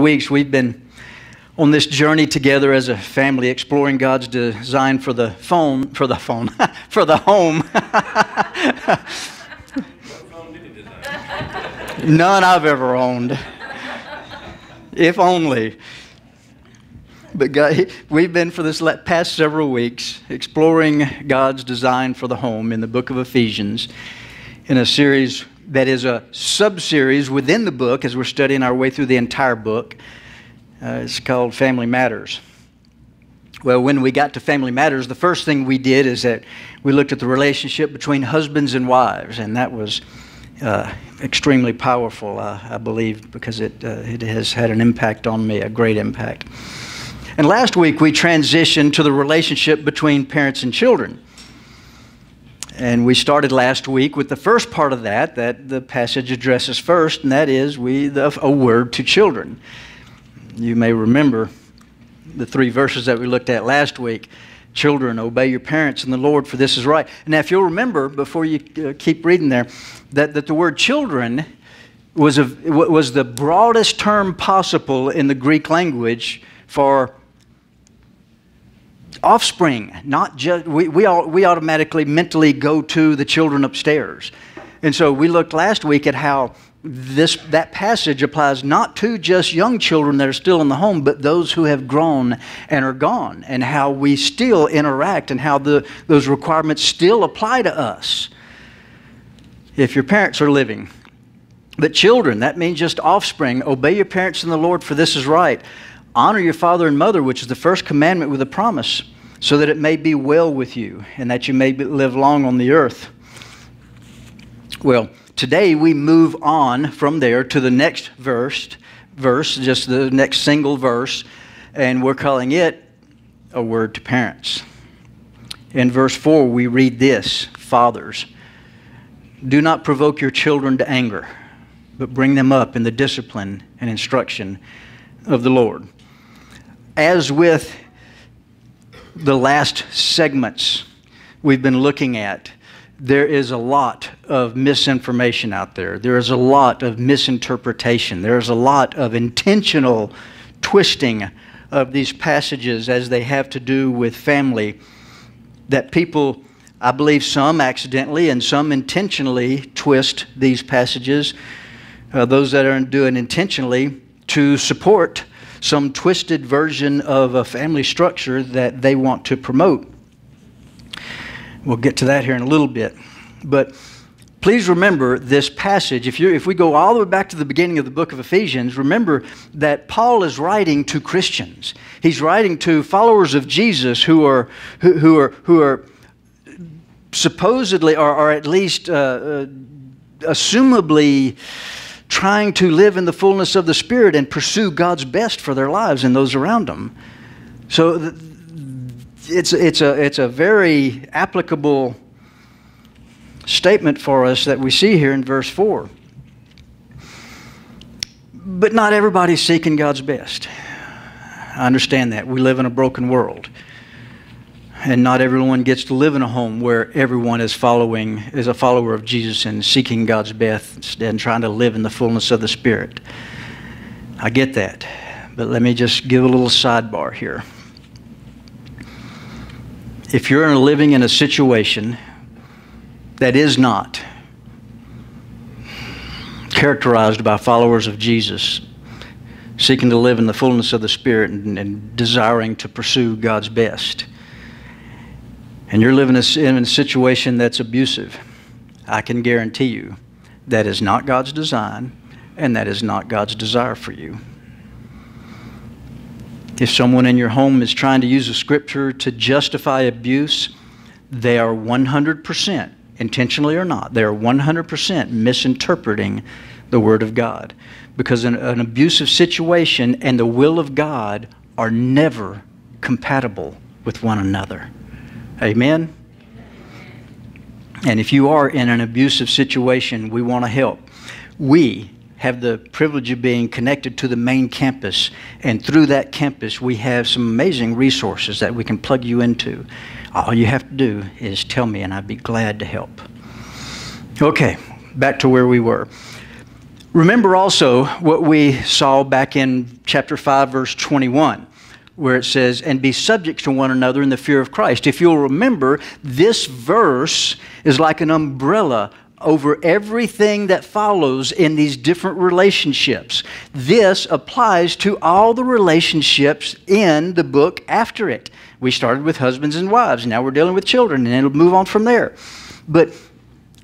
weeks we've been on this journey together as a family exploring God's design for the phone for the phone for the home. None I've ever owned. If only. But God, we've been for this past several weeks exploring God's design for the home in the book of Ephesians in a series that is a sub series within the book as we're studying our way through the entire book. Uh, it's called Family Matters. Well, when we got to Family Matters, the first thing we did is that we looked at the relationship between husbands and wives, and that was uh, extremely powerful, uh, I believe, because it, uh, it has had an impact on me, a great impact. And last week we transitioned to the relationship between parents and children. And we started last week with the first part of that, that the passage addresses first, and that is we the, a word to children. You may remember the three verses that we looked at last week. Children, obey your parents in the Lord, for this is right. Now, if you'll remember, before you uh, keep reading there, that, that the word children was, a, was the broadest term possible in the Greek language for offspring, not just, we, we, all, we automatically mentally go to the children upstairs. And so we looked last week at how this, that passage applies not to just young children that are still in the home, but those who have grown and are gone, and how we still interact and how the, those requirements still apply to us if your parents are living. But children, that means just offspring. Obey your parents in the Lord, for this is right. Honor your father and mother, which is the first commandment with a promise, so that it may be well with you and that you may live long on the earth. Well, today we move on from there to the next verse, verse, just the next single verse, and we're calling it a word to parents. In verse 4, we read this Fathers, do not provoke your children to anger, but bring them up in the discipline and instruction of the Lord as with the last segments we've been looking at, there is a lot of misinformation out there. There is a lot of misinterpretation. There is a lot of intentional twisting of these passages as they have to do with family that people, I believe some accidentally and some intentionally twist these passages. Uh, those that are doing intentionally to support some twisted version of a family structure that they want to promote. We'll get to that here in a little bit. But please remember this passage. If, if we go all the way back to the beginning of the book of Ephesians, remember that Paul is writing to Christians. He's writing to followers of Jesus who are, who, who are, who are supposedly, or, or at least uh, uh, assumably, trying to live in the fullness of the Spirit and pursue God's best for their lives and those around them. So it's, it's, a, it's a very applicable statement for us that we see here in verse 4. But not everybody's seeking God's best. I understand that. We live in a broken world and not everyone gets to live in a home where everyone is following is a follower of Jesus and seeking God's best and trying to live in the fullness of the Spirit. I get that. But let me just give a little sidebar here. If you're living in a situation that is not characterized by followers of Jesus, seeking to live in the fullness of the Spirit and, and desiring to pursue God's best, and you're living in a situation that's abusive, I can guarantee you that is not God's design and that is not God's desire for you. If someone in your home is trying to use a scripture to justify abuse, they are 100%, intentionally or not, they are 100% misinterpreting the Word of God. Because an, an abusive situation and the will of God are never compatible with one another. Amen? And if you are in an abusive situation, we want to help. We have the privilege of being connected to the main campus, and through that campus, we have some amazing resources that we can plug you into. All you have to do is tell me, and I'd be glad to help. Okay, back to where we were. Remember also what we saw back in chapter 5, verse 21, where it says, And be subject to one another in the fear of Christ. If you'll remember, this verse is like an umbrella over everything that follows in these different relationships. This applies to all the relationships in the book after it. We started with husbands and wives, now we're dealing with children, and it'll move on from there. But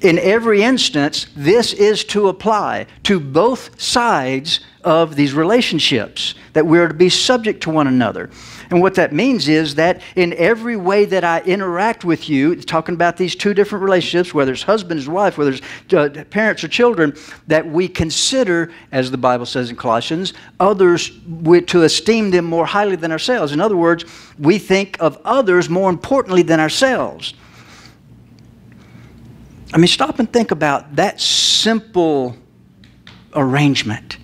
in every instance, this is to apply to both sides of these relationships, that we are to be subject to one another. And what that means is that in every way that I interact with you, talking about these two different relationships, whether it's husband and wife, whether it's uh, parents or children, that we consider, as the Bible says in Colossians, others to esteem them more highly than ourselves. In other words, we think of others more importantly than ourselves. I mean, stop and think about that simple arrangement,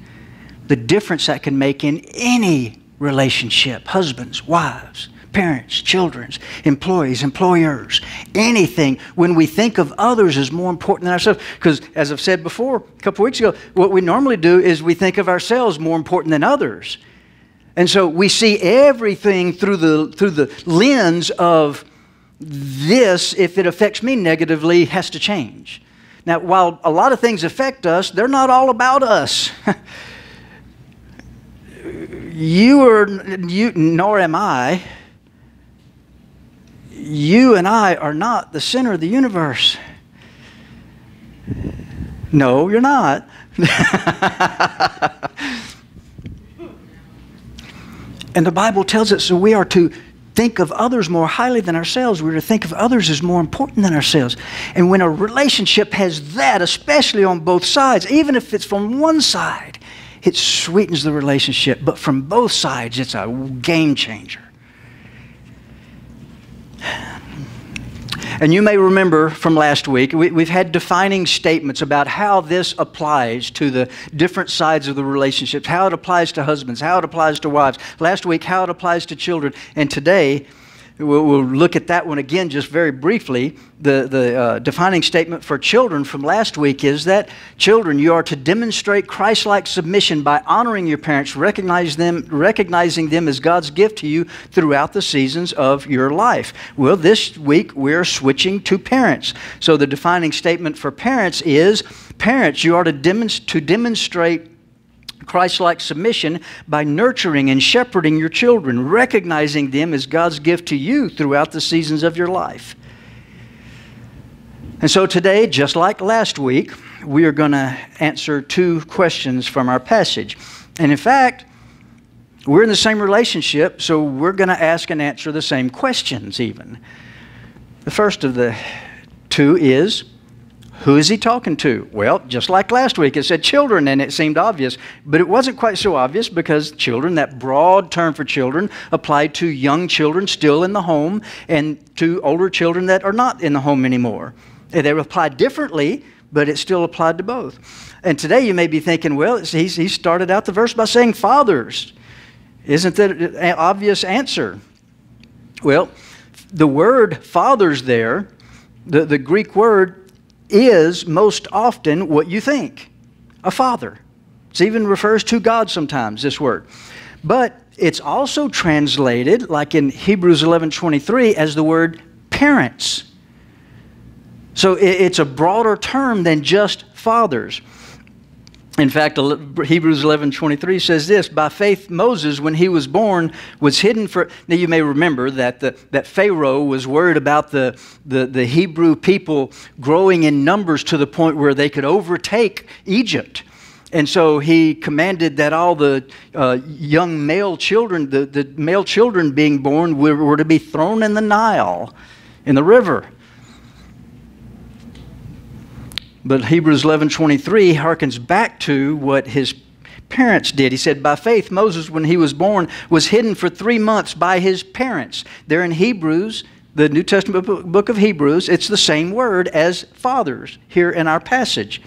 the difference that can make in any relationship husbands, wives, parents, children, employees, employers, anything. When we think of others as more important than ourselves, because as I've said before a couple weeks ago, what we normally do is we think of ourselves more important than others. And so we see everything through the, through the lens of this, if it affects me negatively, has to change. Now, while a lot of things affect us, they're not all about us. you are, you, nor am I. You and I are not the center of the universe. No, you're not. and the Bible tells us so we are to think of others more highly than ourselves. We're to think of others as more important than ourselves. And when a relationship has that, especially on both sides, even if it's from one side, it sweetens the relationship. But from both sides, it's a game changer. And you may remember from last week, we, have had defining statements about how this applies to the different sides of the relationships, how it applies to husbands, how it applies to wives. Last week, how it applies to children. And today, We'll, we'll, look at that one again just very briefly. The, the uh, defining statement for children from last week is that children, you are to demonstrate Christ like submission by honoring your parents, recognize them, recognizing them as God's gift to you throughout the seasons of your life. Well, this week we're switching to parents. So the defining statement for parents is parents, you are to, demonst- to demonstrate Christ like submission by nurturing and shepherding your children, recognizing them as God's gift to you throughout the seasons of your life. And so today, just like last week, we are going to answer two questions from our passage. And in fact, we're in the same relationship, so we're going to ask and answer the same questions, even. The first of the two is who is he talking to? Well, just like last week, it said children, and it seemed obvious, but it wasn't quite so obvious because children, that broad term for children, applied to young children still in the home and to older children that are not in the home anymore. They were applied differently, but it still applied to both. And today you may be thinking, well, he started out the verse by saying fathers. Isn't that an obvious answer? Well, the word fathers there, the, the Greek word is most often what you think a father. It even refers to God sometimes, this word. But it's also translated, like in Hebrews 11 23, as the word parents. So it's a broader term than just fathers. In fact, Hebrews 11 23 says this By faith, Moses, when he was born, was hidden for. Now, you may remember that, the, that Pharaoh was worried about the, the, the Hebrew people growing in numbers to the point where they could overtake Egypt. And so he commanded that all the uh, young male children, the, the male children being born, were, were to be thrown in the Nile, in the river. But Hebrews 11:23 harkens back to what his parents did. He said, By faith, Moses, when he was born, was hidden for three months by his parents. There in Hebrews, the New Testament book of Hebrews, it's the same word as fathers here in our passage.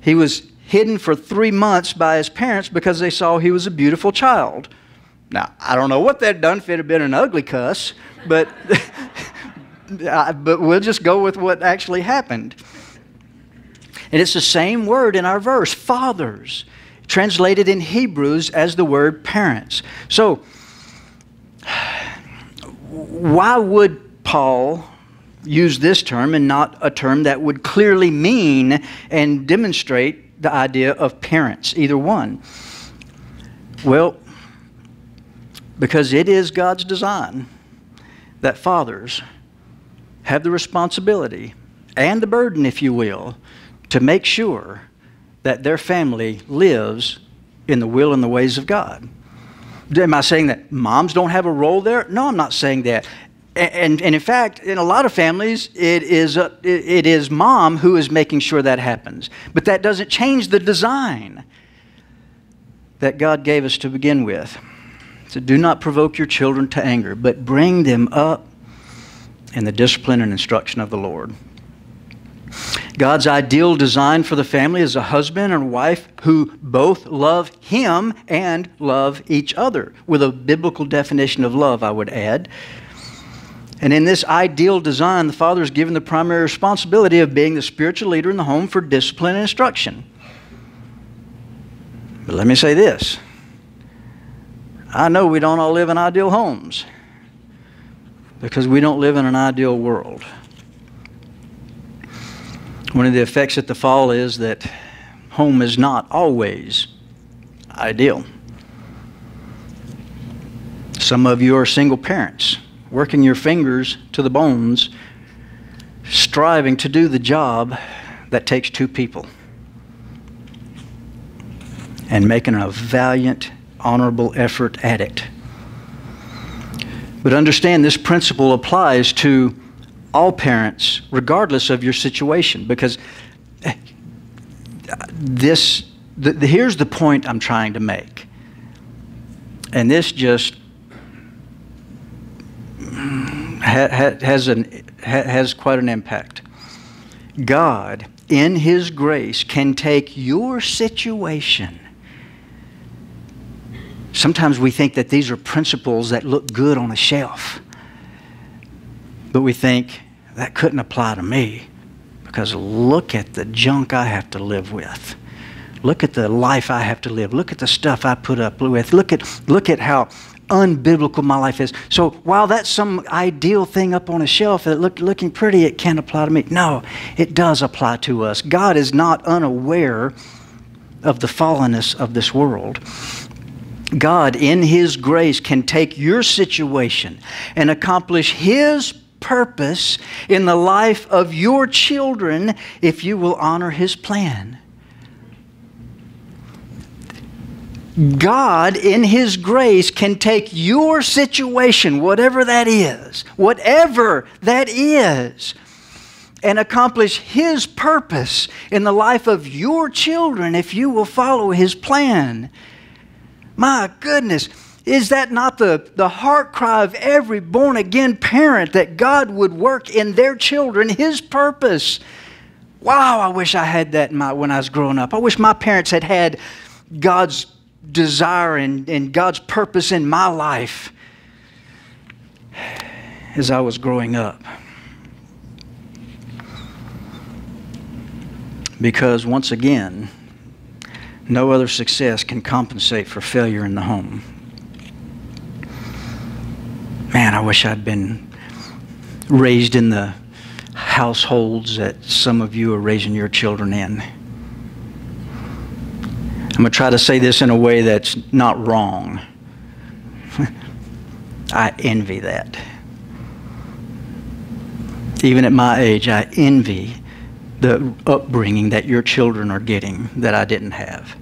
He was hidden for three months by his parents because they saw he was a beautiful child. Now, I don't know what that done if it had been an ugly cuss, but, but we'll just go with what actually happened. And it's the same word in our verse, fathers, translated in Hebrews as the word parents. So, why would Paul use this term and not a term that would clearly mean and demonstrate the idea of parents, either one? Well, because it is God's design that fathers have the responsibility and the burden, if you will, to make sure that their family lives in the will and the ways of God. Am I saying that moms don't have a role there? No, I'm not saying that. And, and in fact, in a lot of families, it is, a, it is mom who is making sure that happens. But that doesn't change the design that God gave us to begin with. So do not provoke your children to anger, but bring them up in the discipline and instruction of the Lord. God's ideal design for the family is a husband and wife who both love Him and love each other, with a biblical definition of love, I would add. And in this ideal design, the father is given the primary responsibility of being the spiritual leader in the home for discipline and instruction. But let me say this I know we don't all live in ideal homes because we don't live in an ideal world. One of the effects of the fall is that home is not always ideal. Some of you are single parents, working your fingers to the bones, striving to do the job that takes two people, and making a valiant, honorable effort at it. But understand this principle applies to all parents, regardless of your situation, because eh, this, the, the, here's the point I'm trying to make. And this just ha, ha, has, an, ha, has quite an impact. God, in His grace, can take your situation. Sometimes we think that these are principles that look good on a shelf. But we think that couldn't apply to me because look at the junk I have to live with. Look at the life I have to live. Look at the stuff I put up with. Look at, look at how unbiblical my life is. So while that's some ideal thing up on a shelf that look looking pretty, it can't apply to me. No, it does apply to us. God is not unaware of the fallenness of this world. God, in His grace, can take your situation and accomplish His purpose in the life of your children if you will honor His plan. God, in His grace, can take your situation, whatever that is, whatever that is, and accomplish His purpose in the life of your children if you will follow His plan. My goodness. Is that not the, the heart cry of every born again parent that God would work in their children His purpose? Wow, I wish I had that my, when I was growing up. I wish my parents had had God's desire and, and God's purpose in my life as I was growing up. Because once again, no other success can compensate for failure in the home man, I wish I'd been raised in the households that some of you are raising your children in. I'm going to try to say this in a way that's not wrong. I envy that. Even at my age, I envy the upbringing that your children are getting that I didn't have.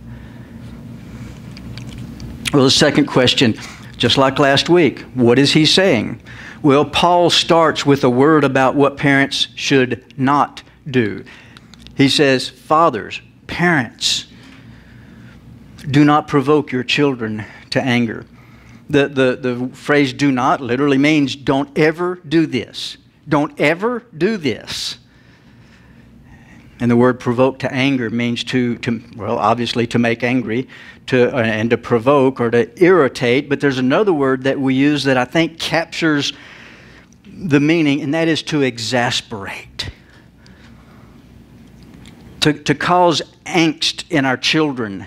Well, the second question just like last week, what is he saying? Well, Paul starts with a word about what parents should not do. He says, Fathers, parents, do not provoke your children to anger. The, the, the phrase do not literally means don't ever do this. Don't ever do this. And the word provoke to anger means to, to well, obviously to make angry to, uh, and to provoke or to irritate. But there's another word that we use that I think captures the meaning, and that is to exasperate. to, to cause angst in our children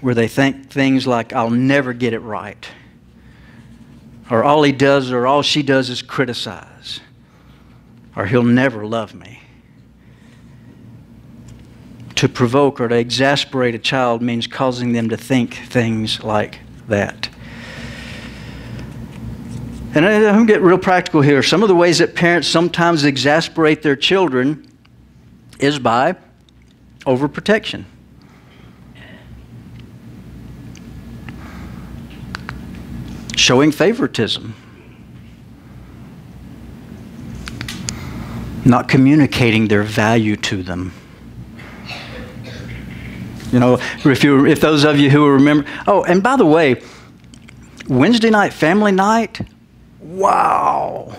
where they think things like, I'll never get it right. Or all he does or all she does is criticize. Or he'll never love me. To provoke or to exasperate a child means causing them to think things like that. And I'm get real practical here. Some of the ways that parents sometimes exasperate their children is by overprotection. Showing favoritism. Not communicating their value to them. You know, if, you, if those of you who remember, oh, and by the way, Wednesday night, family night, wow.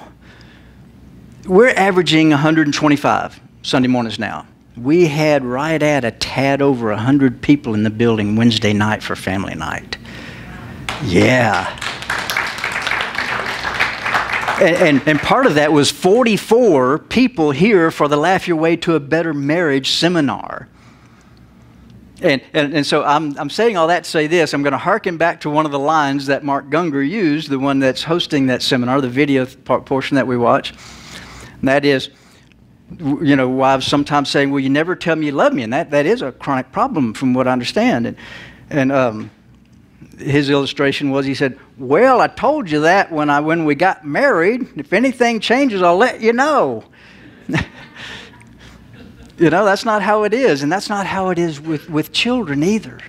We're averaging 125 Sunday mornings now. We had right at a tad over 100 people in the building Wednesday night for family night. Yeah. And, and, and, part of that was 44 people here for the Laugh Your Way to a Better Marriage seminar. And, and, and so I'm, I'm saying all that to say this. I'm going to harken back to one of the lines that Mark Gungor used, the one that's hosting that seminar, the video portion that we watch. And that is, you know, wives sometimes saying, well, you never tell me you love me. And that, that is a chronic problem from what I understand. And, and um, his illustration was he said, well, I told you that when, I, when we got married. If anything changes, I'll let you know. You know, that's not how it is. And that's not how it is with, with children either.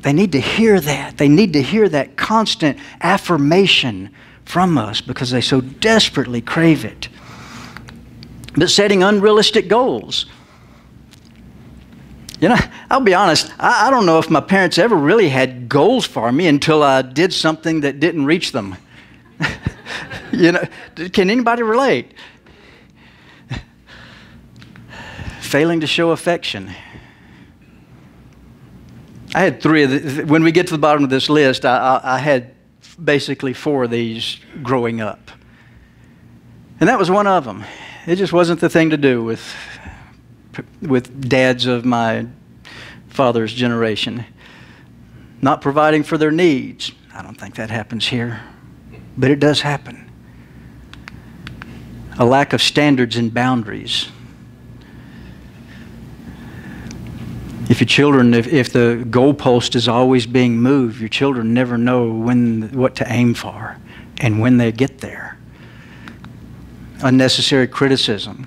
They need to hear that. They need to hear that constant affirmation from us because they so desperately crave it. But setting unrealistic goals. You know, I'll be honest, I, I, don't know if my parents ever really had goals for me until I did something that didn't reach them. you know, can anybody relate? Failing to show affection. I had three of the, when we get to the bottom of this list, I, I, I had basically four of these growing up. And that was one of them. It just wasn't the thing to do with, with dads of my father's generation. Not providing for their needs. I don't think that happens here, but it does happen. A lack of standards and boundaries. If your children, if, if the goalpost is always being moved, your children never know when, what to aim for and when they get there. Unnecessary criticism.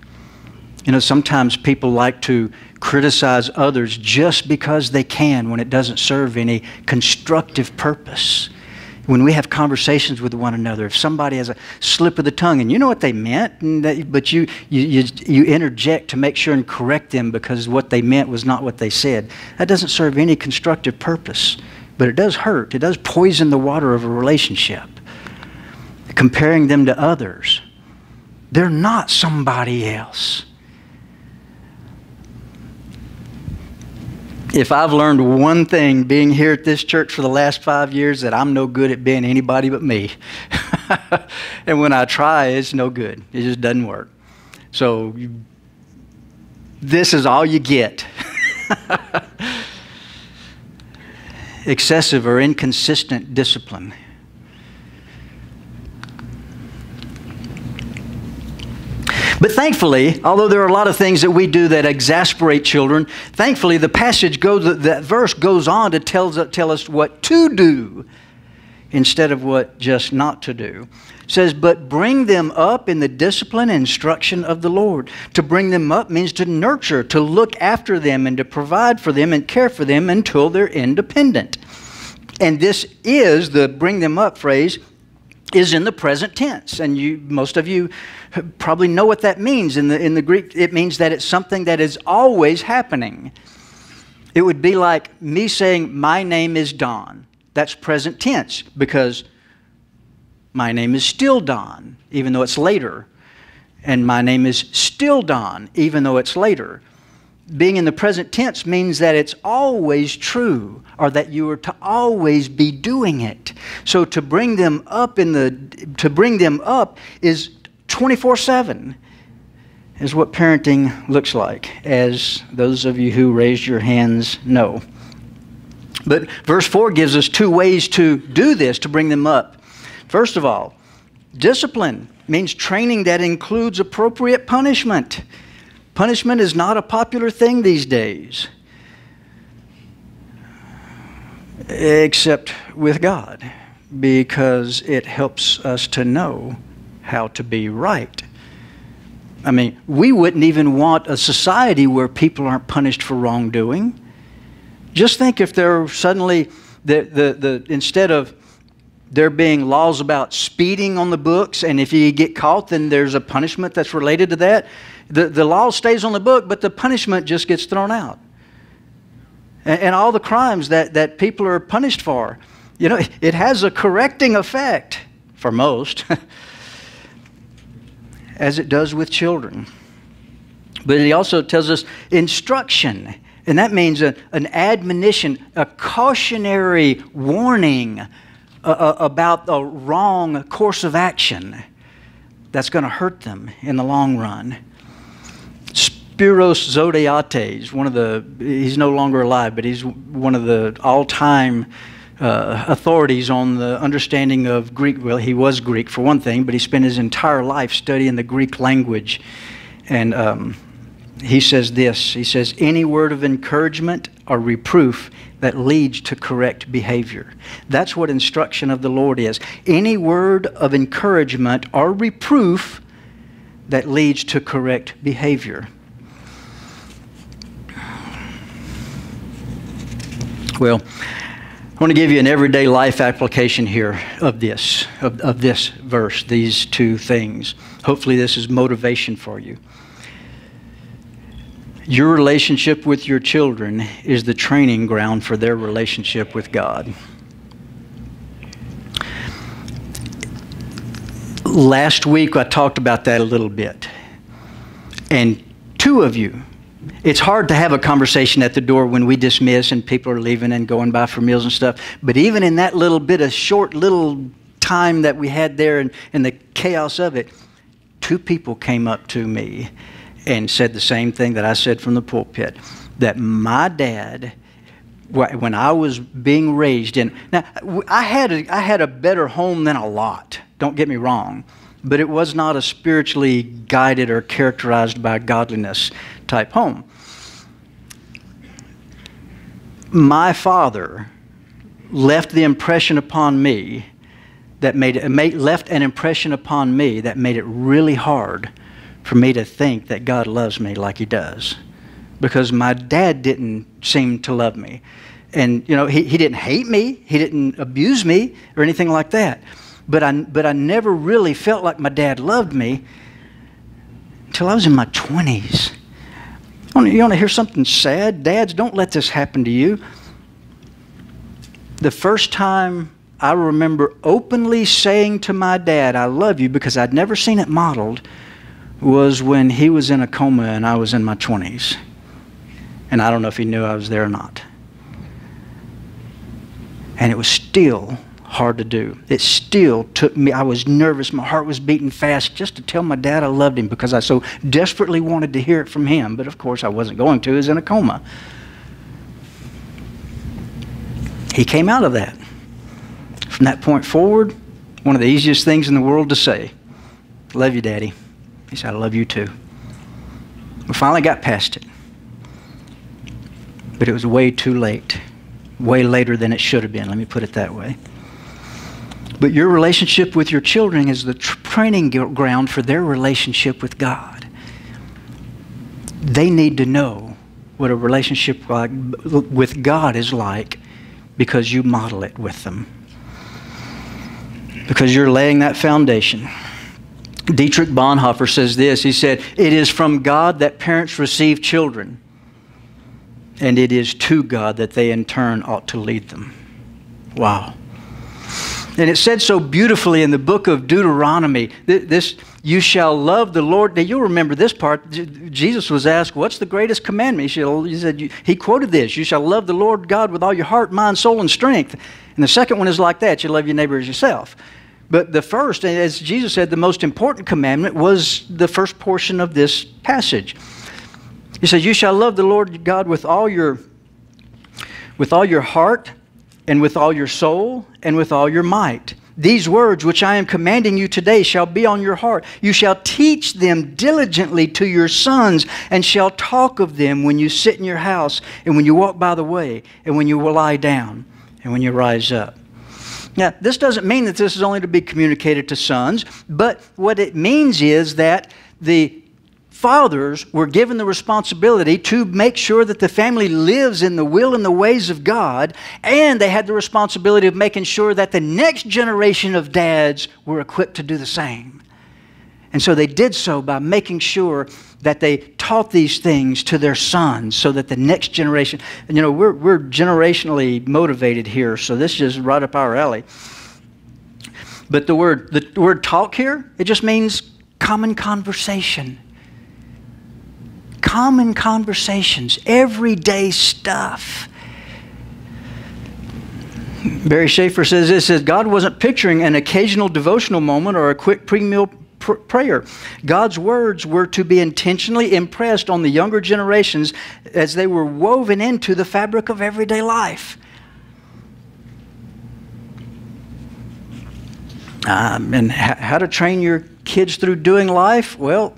You know, sometimes people like to criticize others just because they can when it doesn't serve any constructive purpose when we have conversations with one another, if somebody has a slip of the tongue and you know what they meant, that, but you, you, you, you interject to make sure and correct them because what they meant was not what they said, that doesn't serve any constructive purpose. But it does hurt, it does poison the water of a relationship. Comparing them to others, they're not somebody else. If I've learned one thing being here at this church for the last five years, that I'm no good at being anybody but me. and when I try, it's no good. It just doesn't work. So you, this is all you get. Excessive or inconsistent discipline. But thankfully, although there are a lot of things that we do that exasperate children, thankfully the passage goes, that verse goes on to tell, tell us what to do instead of what just not to do. It says, but bring them up in the discipline and instruction of the Lord. To bring them up means to nurture, to look after them, and to provide for them and care for them until they're independent. And this is the bring them up phrase is in the present tense. And you, most of you probably know what that means. In the, in the Greek, it means that it's something that is always happening. It would be like me saying, My name is Don. That's present tense because my name is still Don, even though it's later. And my name is still Don, even though it's later being in the present tense means that it's always true or that you are to always be doing it. So to bring them up in the to bring them up is 24/7. is what parenting looks like, as those of you who raised your hands know. But verse 4 gives us two ways to do this, to bring them up. First of all, discipline means training that includes appropriate punishment. Punishment is not a popular thing these days, except with God, because it helps us to know how to be right. I mean, we wouldn't even want a society where people aren't punished for wrongdoing. Just think if there suddenly, the, the, the, instead of there being laws about speeding on the books, and if you get caught, then there's a punishment that's related to that. The, the law stays on the book, but the punishment just gets thrown out. And, and all the crimes that, that people are punished for, you know, it has a correcting effect for most. as it does with children. But he also tells us instruction, and that means a, an admonition, a cautionary warning uh, uh about a wrong course of action that's going to hurt them in the long run. Spiros Zodhiates, one of the, he's no longer alive, but he's one of the all time uh, authorities on the understanding of Greek. Well, he was Greek for one thing, but he spent his entire life studying the Greek language. And um, he says this He says, Any word of encouragement or reproof that leads to correct behavior. That's what instruction of the Lord is. Any word of encouragement or reproof that leads to correct behavior. Well, I want to give you an everyday life application here of this, of, of this verse, these two things. Hopefully, this is motivation for you. Your relationship with your children is the training ground for their relationship with God. Last week, I talked about that a little bit. And two of you it's hard to have a conversation at the door when we dismiss and people are leaving and going by for meals and stuff. But even in that little bit of short little time that we had there and, and the chaos of it, two people came up to me and said the same thing that I said from the pulpit that my dad when I was being raised in now I had a, I had a better home than a lot don't get me wrong but it was not a spiritually guided or characterized by godliness type home. My father left the impression upon me that made it left an impression upon me that made it really hard for me to think that God loves me like He does, because my dad didn't seem to love me, and you know he, he didn't hate me, he didn't abuse me or anything like that, but I but I never really felt like my dad loved me until I was in my twenties. You want to hear something sad? Dads, don't let this happen to you. The first time I remember openly saying to my dad, I love you, because I'd never seen it modeled, was when he was in a coma and I was in my 20s. And I don't know if he knew I was there or not. And it was still hard to do. It still took me, I was nervous, my heart was beating fast just to tell my dad I loved him because I so desperately wanted to hear it from him. But of course, I wasn't going to, he was in a coma. He came out of that. From that point forward, one of the easiest things in the world to say, Love you, Daddy. He said, I love you too. We finally got past it. But it was way too late. Way later than it should have been, let me put it that way. But your relationship with your children is the training ground for their relationship with God. They need to know what a relationship like, with God is like because you model it with them. Because you're laying that foundation. Dietrich Bonhoeffer says this He said, It is from God that parents receive children, and it is to God that they in turn ought to lead them. Wow. And it said so beautifully in the book of Deuteronomy this, you shall love the Lord. Now you'll remember this part. Jesus was asked, What's the greatest commandment? He said, He quoted this You shall love the Lord God with all your heart, mind, soul, and strength. And the second one is like that you love your neighbor as yourself. But the first, as Jesus said, the most important commandment was the first portion of this passage. He says, You shall love the Lord God with all your with all your heart and with all your soul and with all your might. These words which I am commanding you today shall be on your heart. You shall teach them diligently to your sons, and shall talk of them when you sit in your house, and when you walk by the way, and when you will lie down, and when you rise up. Now, this doesn't mean that this is only to be communicated to sons, but what it means is that the fathers were given the responsibility to make sure that the family lives in the will and the ways of God, and they had the responsibility of making sure that the next generation of dads were equipped to do the same. And so they did so by making sure that they taught these things to their sons so that the next generation, and you know, we're, we're generationally motivated here, so this is right up our alley. But the word, the word talk here, it just means common conversation common conversations, everyday stuff. Barry Schaeffer says this says God wasn't picturing an occasional devotional moment or a quick pre-meal pr- prayer. God's words were to be intentionally impressed on the younger generations as they were woven into the fabric of everyday life. Um, and how to train your kids through doing life? Well,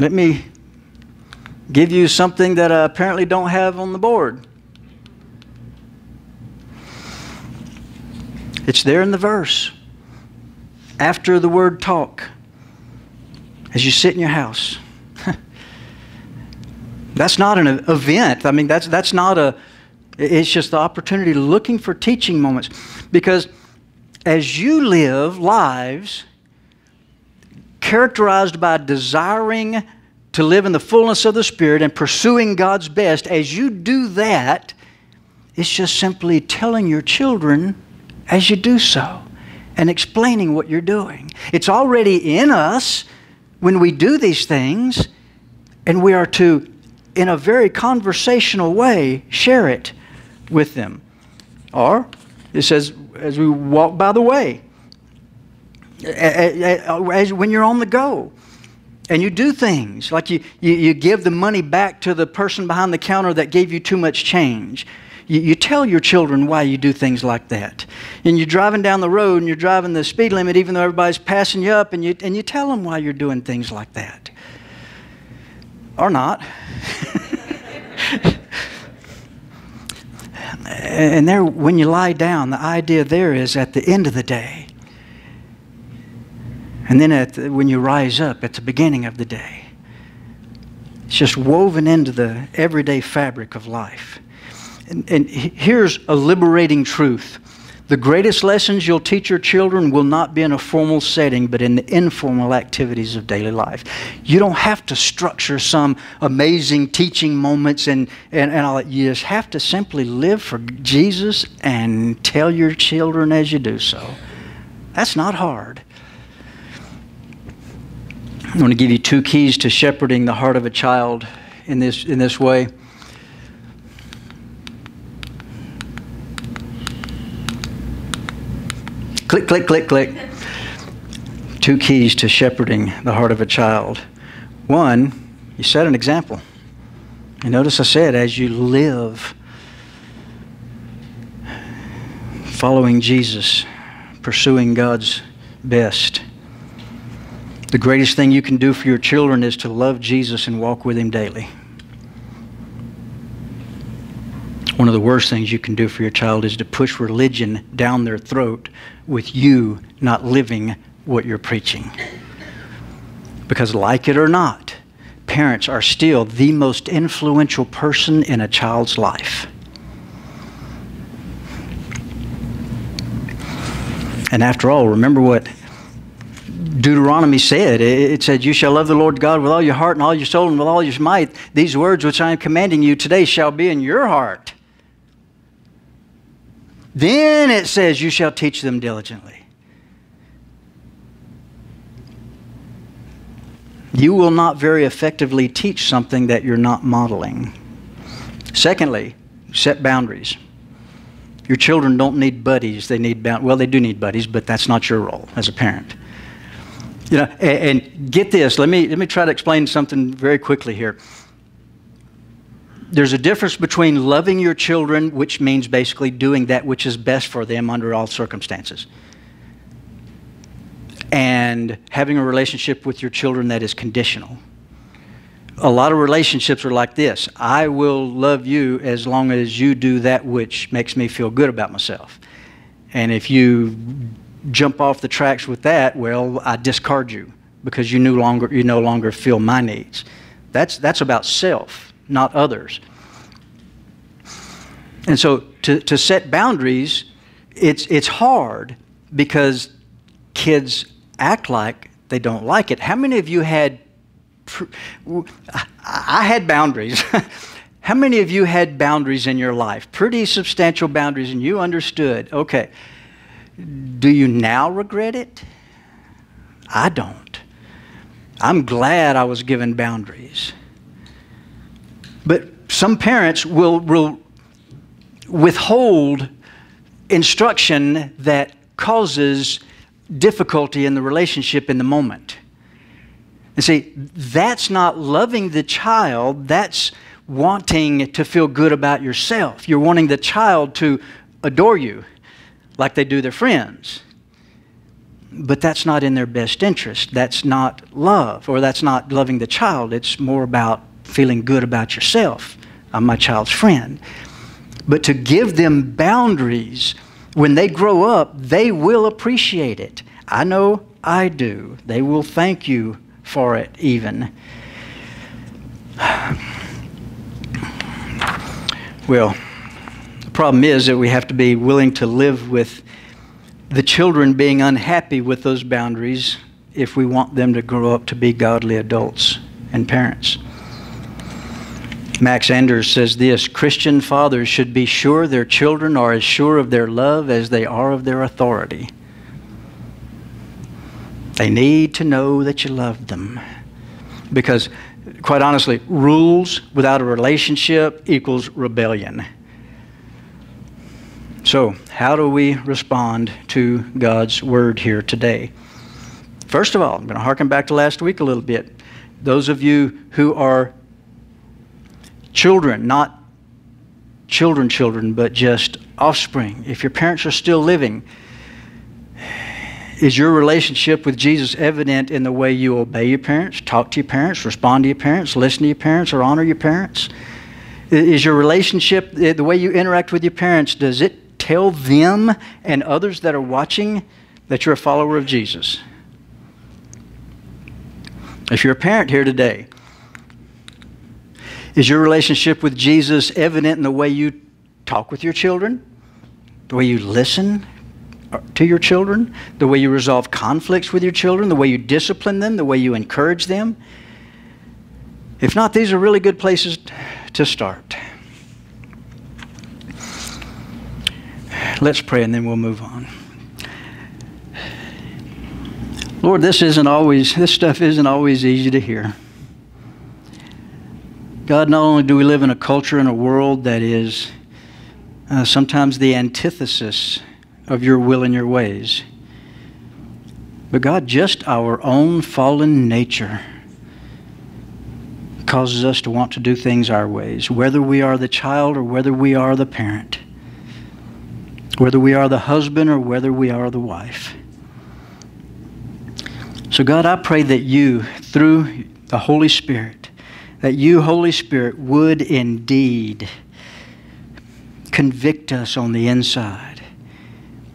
let me give you something that I apparently don't have on the board. It's there in the verse. After the word talk, as you sit in your house. that's not an event. I mean, that's, that's not a, it's just the opportunity looking for teaching moments. Because as you live lives characterized by desiring to live in the fullness of the Spirit and pursuing God's best, as you do that, it's just simply telling your children as you do so and explaining what you're doing. It's already in us when we do these things, and we are to, in a very conversational way, share it with them. Or, it says, as we walk by the way, as when you're on the go and you do things like you, you, you, give the money back to the person behind the counter that gave you too much change you, you, tell your children why you do things like that. And you're driving down the road and you're driving the speed limit even though everybody's passing you up and you, and you tell them why you're doing things like that. Or not. And there when you lie down the idea there is at the end of the day and then the, when you rise up at the beginning of the day, it's just woven into the everyday fabric of life. And, and here's a liberating truth. The greatest lessons you'll teach your children will not be in a formal setting, but in the informal activities of daily life. You don't have to structure some amazing teaching moments and, and, and all that. You just have to simply live for Jesus and tell your children as you do so. That's not hard. I want to give you two keys to shepherding the heart of a child in this, in this way. Click, click, click, click. Two keys to shepherding the heart of a child. One, you set an example. And notice I said, as you live following Jesus, pursuing God's best. The greatest thing you can do for your children is to love Jesus and walk with Him daily. One of the worst things you can do for your child is to push religion down their throat with you not living what you're preaching. Because, like it or not, parents are still the most influential person in a child's life. And after all, remember what Deuteronomy said. It said, You shall love the Lord God with all your heart and all your soul and with all your might. These words which I am commanding you today shall be in your heart. Then it says, You shall teach them diligently. You will not very effectively teach something that you're not modeling. Secondly, set boundaries. Your children don't need buddies. They need, well, they do need buddies, but that's not your role as a parent. You know, and, and get this. Let me let me try to explain something very quickly here. There's a difference between loving your children, which means basically doing that which is best for them under all circumstances, and having a relationship with your children that is conditional. A lot of relationships are like this I will love you as long as you do that which makes me feel good about myself. And if you jump off the tracks with that, well, I discard you because you no longer you no longer feel my needs. That's that's about self, not others. And so to, to set boundaries, it's it's hard because kids act like they don't like it. How many of you had I had boundaries. How many of you had boundaries in your life? Pretty substantial boundaries, and you understood, okay, do you now regret it? I don't. I'm glad I was given boundaries. But some parents will, will withhold instruction that causes difficulty in the relationship in the moment. And see, that's not loving the child, that's wanting to feel good about yourself. You're wanting the child to adore you like they do their friends. But that's not in their best interest. That's not love, or that's not loving the child. It's more about feeling good about yourself. I'm my child's friend. But to give them boundaries, when they grow up, they will appreciate it. I know I do. They will thank you for it, even. Well, the problem is that we have to be willing to live with the children being unhappy with those boundaries if we want them to grow up to be godly adults and parents. Max Anders says this Christian fathers should be sure their children are as sure of their love as they are of their authority. They need to know that you love them. Because, quite honestly, rules without a relationship equals rebellion. So, how do we respond to God's word here today? First of all, I'm going to harken back to last week a little bit. Those of you who are children, not children, children, but just offspring, if your parents are still living, is your relationship with Jesus evident in the way you obey your parents, talk to your parents, respond to your parents, listen to your parents, or honor your parents? Is your relationship, eh, the way you interact with your parents, does it tell them and others that are watching that you're a follower of Jesus. If you're a parent here today, is your relationship with Jesus evident in the way you talk with your children, the way you listen to your children, the way you resolve conflicts with your children, the way you discipline them, the way you encourage them? If not, these are really good places to start. Let's pray and then we'll move on. Lord, this isn't always, this stuff isn't always easy to hear. God, not only do we live in a culture and a world that is uh, sometimes the antithesis of your will and your ways, but God, just our own fallen nature causes us to want to do things our ways, whether we are the child or whether we are the parent whether we are the husband or whether we are the wife. So, God, I pray that you, through the Holy Spirit, that you, Holy Spirit, would indeed convict us on the inside.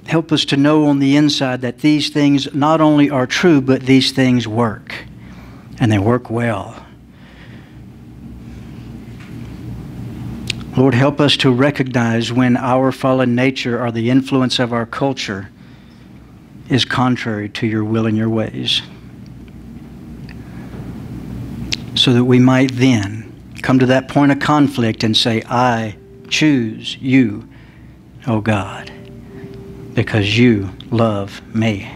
Help us to know on the inside that these things not only are true, but these things work, and they work well. Lord, help us to recognize when our fallen nature or the influence of our culture is contrary to your will and your ways. So that we might then come to that point of conflict and say, I choose you, O oh God, because you love me.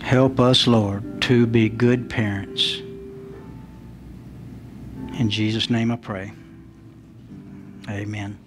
Help us, Lord, to be good parents. In Jesus' name I pray. Amen.